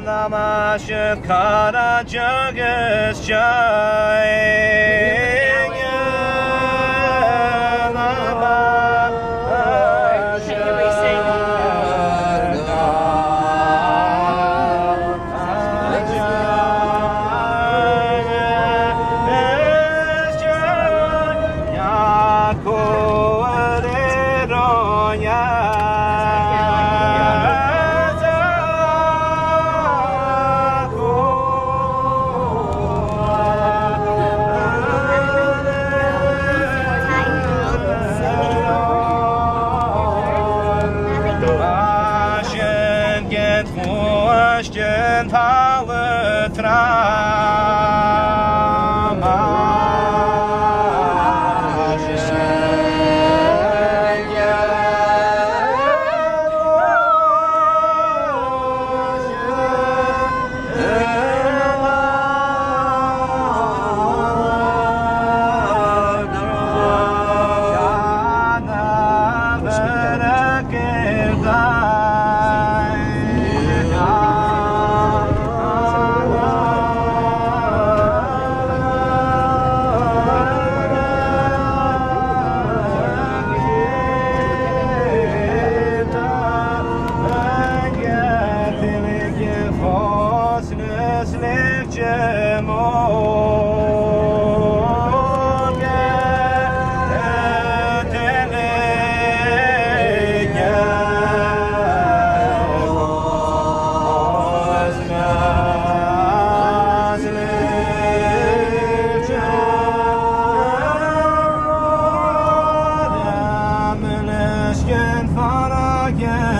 Namah Shivkara Jagas Jai ścięta letra. και μόνε τελεγιά ως μας λεπτά να μελές γεν φαραγεν